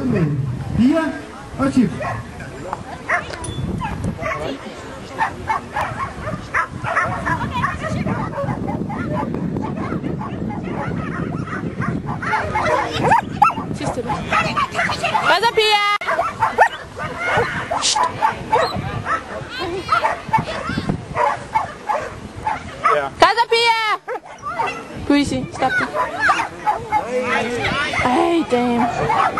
Pia Chip. Sidste. Hvad så, Pia? Hvad så, Pia? Breezy, stop det. Ej, damn.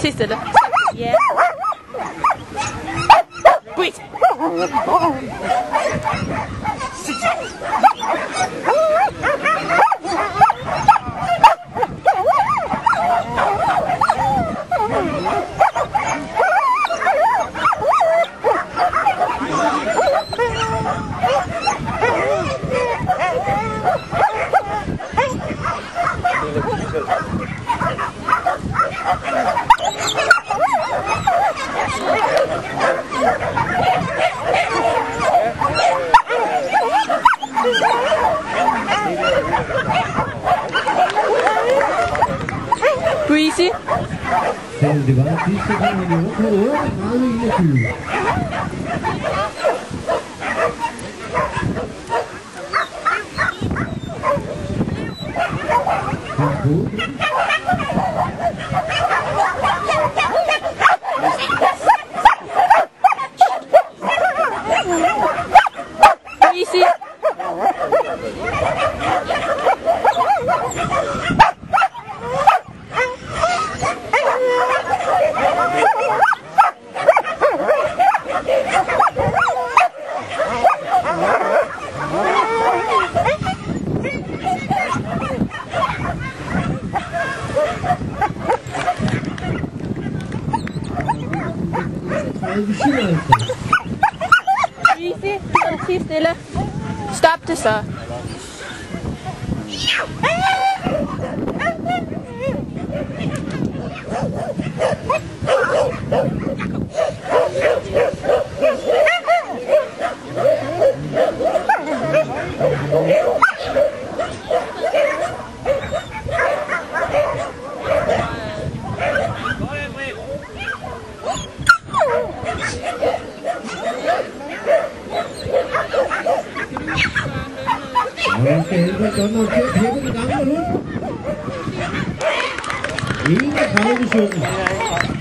Sister. it. Yeah. Wait. Selv det Så ti stille. Stop det så. Danmark kørt hjemme den gamle hund. 31 sekunder.